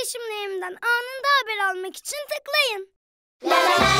paylaşımlarımdan anında haber almak için tıklayın. Nilo'ya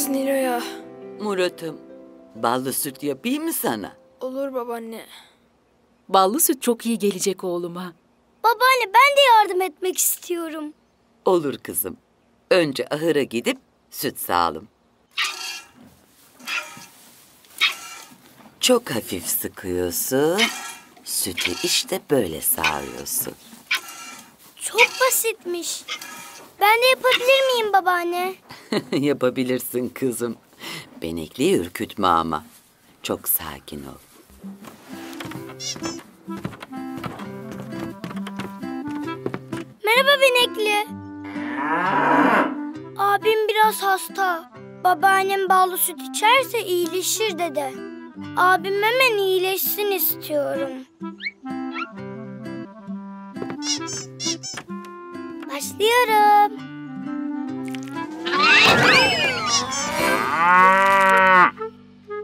Oynarız Nilo'ya. Murat'ım, ballı süt yapayım mı sana? Olur babaanne. Ballı süt çok iyi gelecek oğluma. Babaanne ben de yardım etmek istiyorum. Olur kızım. Önce ahıra gidip süt sağalım. Çok hafif sıkıyorsun. Sütü işte böyle sağıyorsun. Çok basitmiş. Ben de yapabilir miyim babaanne? Yapabilirsin kızım. Benekliyi ürkütme ama. Çok sakin ol. Merhaba Benekli. Abim biraz hasta. Babaannem ballı süt içerse iyileşir dedi. Abim hemen iyileşsin istiyorum. Başlıyorum.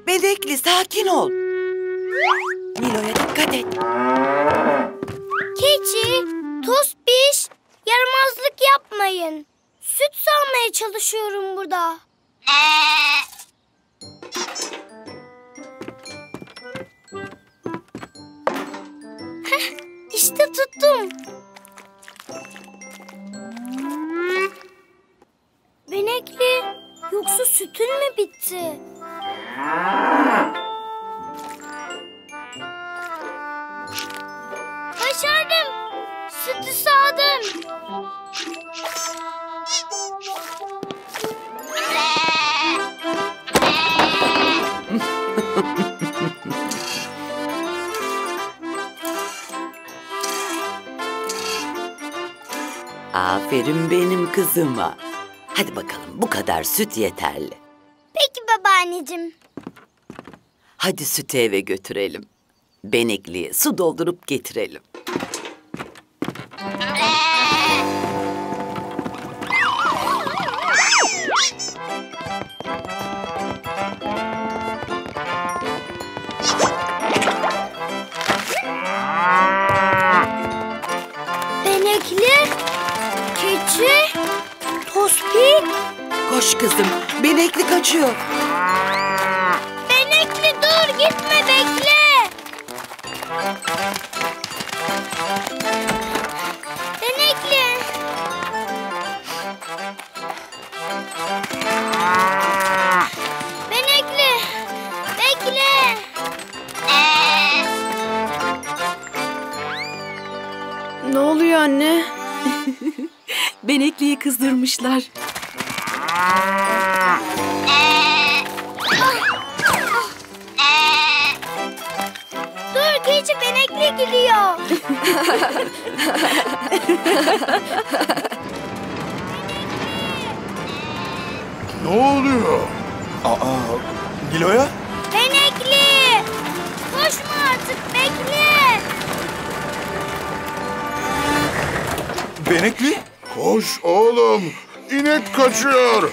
Benekli sakin ol. Nilo'ya dikkat et. Keçi, tospiş, yaramazlık yapmayın. Süt sağmaya çalışıyorum burada. Aferin benim kızıma. Hadi bakalım bu kadar süt yeterli. Peki babaanneciğim. Hadi sütü eve götürelim. Benekliye su doldurup getirelim. Koş kızım, benekli kaçıyor. Benekli dur gitme bekle. Benekli. Benekli. Bekle. Ne oluyor anne? Benekliyi kızdırmışlar. Dur keçi benekli gidiyor. Ne oluyor? Aa, Nilo'ya? Benekli. Koşma artık bekle. Benekli? Koş oğlum. İnek kaçıyor.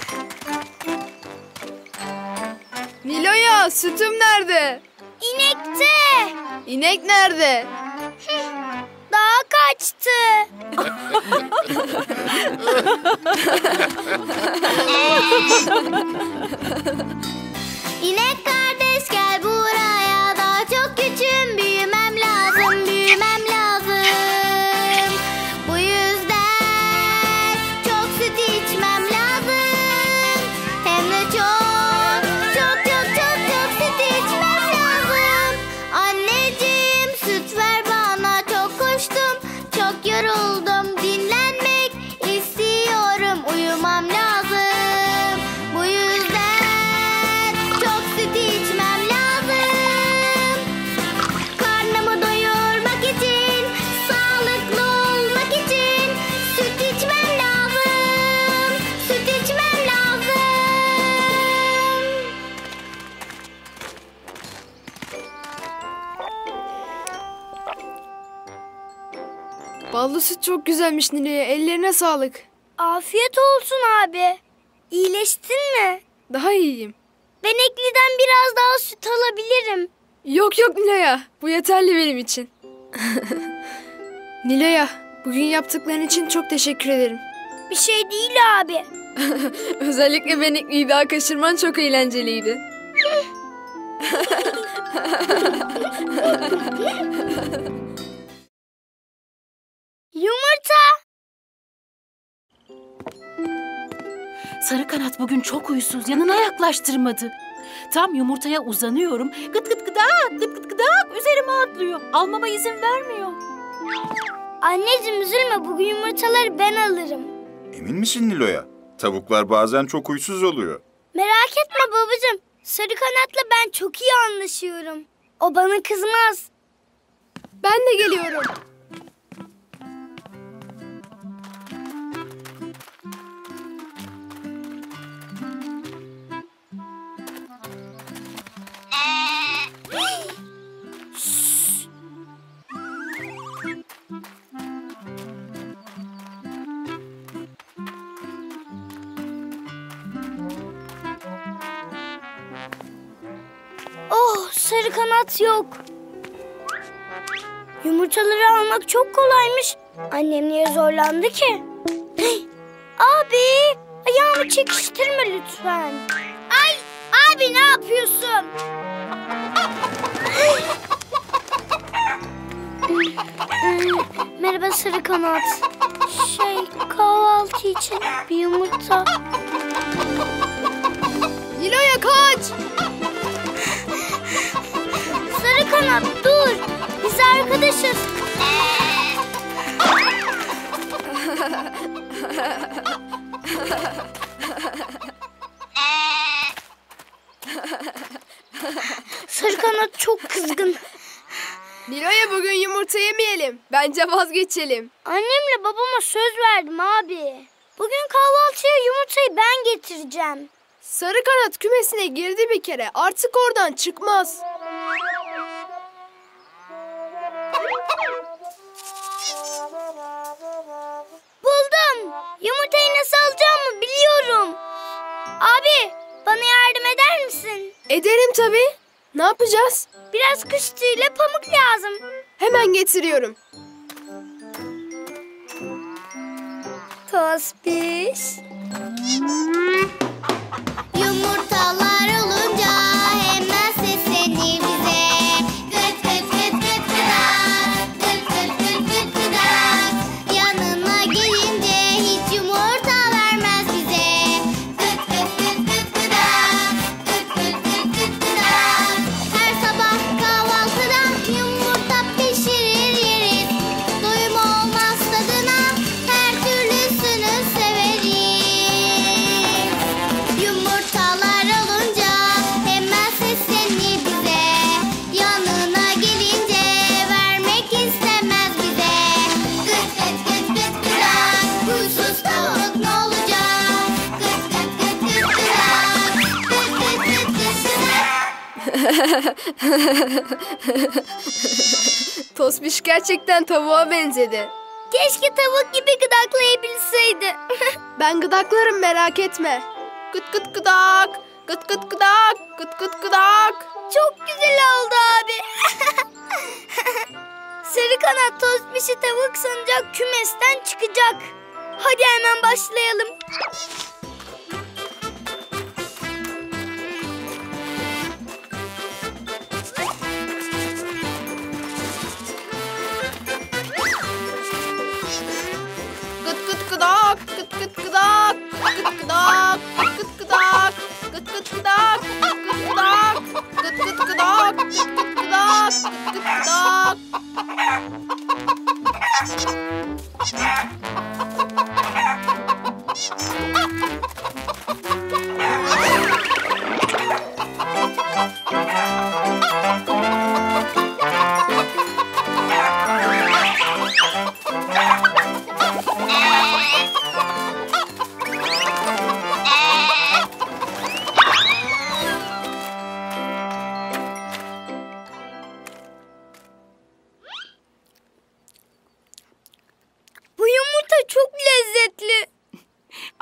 Nilo'ya sütüm nerede? İnekte. İnek nerede? Daha kaçtı. İnek Süt çok güzelmiş Nilo'ya. Ellerine sağlık. Afiyet olsun abi. İyileştin mi? Daha iyiyim. Ben Ekli'den biraz daha süt alabilirim. Yok yok Nilo'ya. Bu yeterli benim için. Nilo'ya, bugün yaptıkların için çok teşekkür ederim. Bir şey değil abi. Özellikle Benekli'yi daha kaçırman çok eğlenceliydi. Yumurta. Sarı kanat bugün çok huysuz. Yanına yaklaştırmadı. Tam yumurtaya uzanıyorum. Gıt gıt gıdak, gıt gıt gıdak üzerime atlıyor. Almama izin vermiyor. Anneciğim üzülme bugün yumurtaları ben alırım. Emin misin Nilo'ya? Tavuklar bazen çok huysuz oluyor. Merak etme babacığım. Sarı kanatla ben çok iyi anlaşıyorum. O bana kızmaz. Ben de geliyorum. Sarı kanat yok. Yumurtaları almak çok kolaymış. Annem niye zorlandı ki? Abi ayağımı çekiştirme lütfen. Ay abi ne yapıyorsun? Merhaba sarı kanat. Şey kahvaltı için bir yumurta. Nilo'ya kaç! Biz arkadaşız. Sarı kanat çok kızgın. Nilo'ya bugün yumurta yemeyelim. Bence vazgeçelim. Annemle babama söz verdim abi. Bugün kahvaltıya yumurtayı ben getireceğim. Sarı kanat kümesine girdi bir kere. Artık oradan çıkmaz. Yumurtayı nasıl alacağımı biliyorum. Abi bana yardım eder misin? Ederim tabii. Ne yapacağız? Biraz kış tüyüyle pamuk lazım. Hemen getiriyorum. Tospiş. Yumurtalar Tosbiş gerçekten tavuğa benzedi. Keşke tavuk gibi gıdaklayabilseydi. Ben gıdaklarım merak etme. Gıt gıt gıdak. Gıt gıt gıdak. Gıt gıt gıdak. Çok güzel oldu abi. Sarı kanat tospişi tavuk sanacak kümesten çıkacak. Hadi hemen başlayalım. 끄덕 끄덕 끄덕 끄덕 끄덕.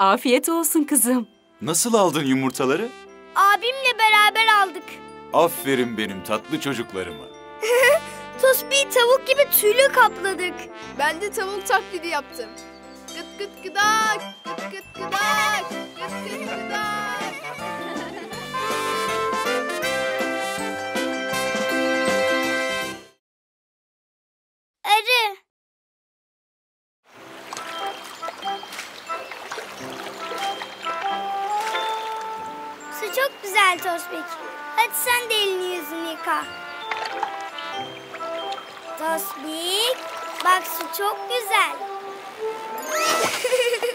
Afiyet olsun kızım. Nasıl aldın yumurtaları? Abimle beraber aldık. Aferin benim tatlı çocuklarıma. Tosbi'yi tavuk gibi tüylü kapladık. Ben de tavuk taklidi yaptım. Gıt gıt gıdak, gıt gıt gıdak, gıt gıt gıdak. Çok güzel Tosbik. Hadi sen de elini yüzünü yıka. Tosbik, bak su çok güzel.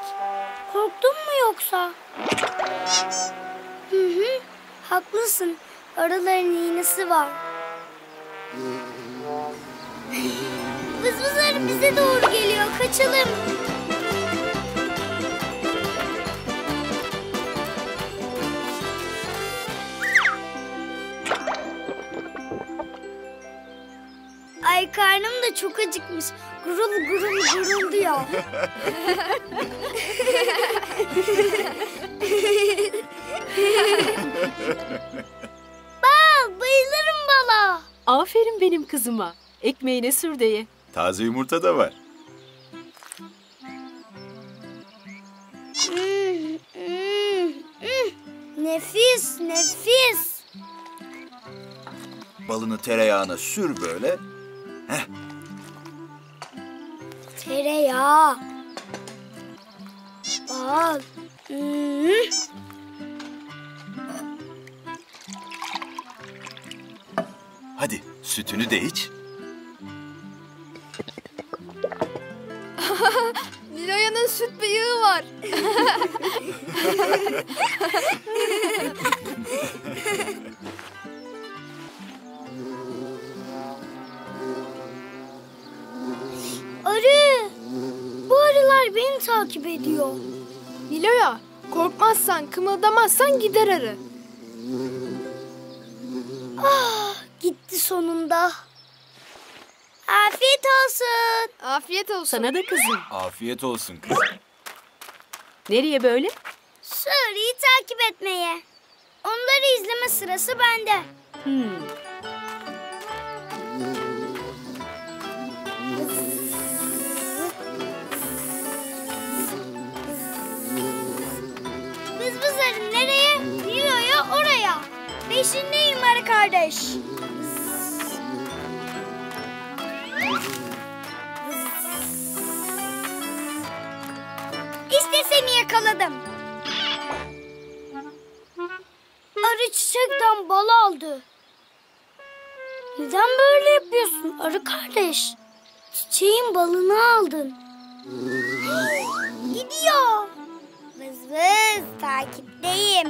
Tospik, korktun mu yoksa? Hı hı, haklısın. Arıların iğnesi var. Vız vız arı bize doğru geliyor, kaçalım. Ay karnım da çok acıkmış. Gurul gurul gurul diyor. Bal, bayılırım bala. Aferin benim kızıma. Ekmeğine sür de ye. Taze yumurta da var. Hmm. Nefis, nefis. Balını tereyağına sür böyle. Tereyağı. Bal. Hmm. Hadi sütünü de iç. Niloya'nın süt bıyığı var. takip ediyor. Niloya, korkmazsan, kımıldamazsan gider arı. Ah, gitti sonunda. Afiyet olsun. Afiyet olsun. Sana da kızım. Afiyet olsun kız. Nereye böyle? Arıyı takip etmeye. Onları izleme sırası bende. Hmm. Peşindeyim arı kardeş. İşte seni yakaladım. Arı çiçekten bal aldı. Neden böyle yapıyorsun arı kardeş? Çiçeğin balını aldın. Gidiyor. Vız vız takipteyim.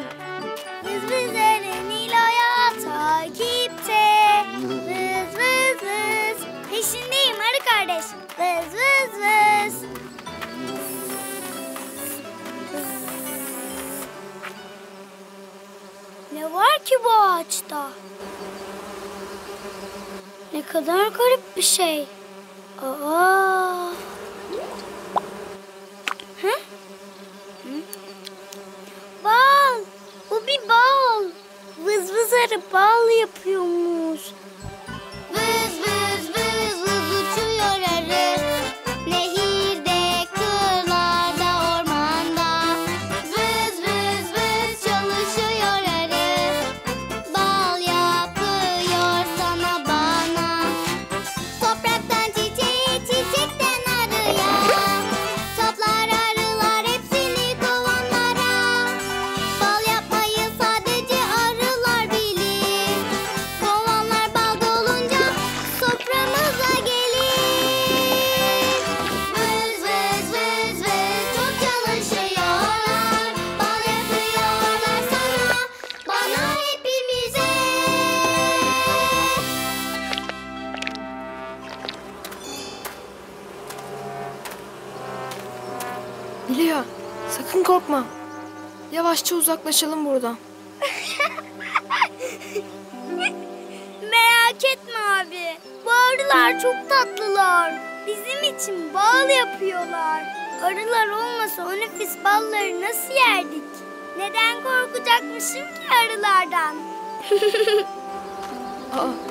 Vız vız arı Nilo'ya takipte. Vız vız vız. Peşindeyim arı kardeş. Vız vız vız. Ne var ki bu ağaçta? Ne kadar garip bir şey. Yavaşça uzaklaşalım buradan. Merak etme abi. Bu arılar çok tatlılar. Bizim için bal yapıyorlar. Arılar olmasa o nefis balları nasıl yerdik? Neden korkacakmışım ki arılardan? Aa,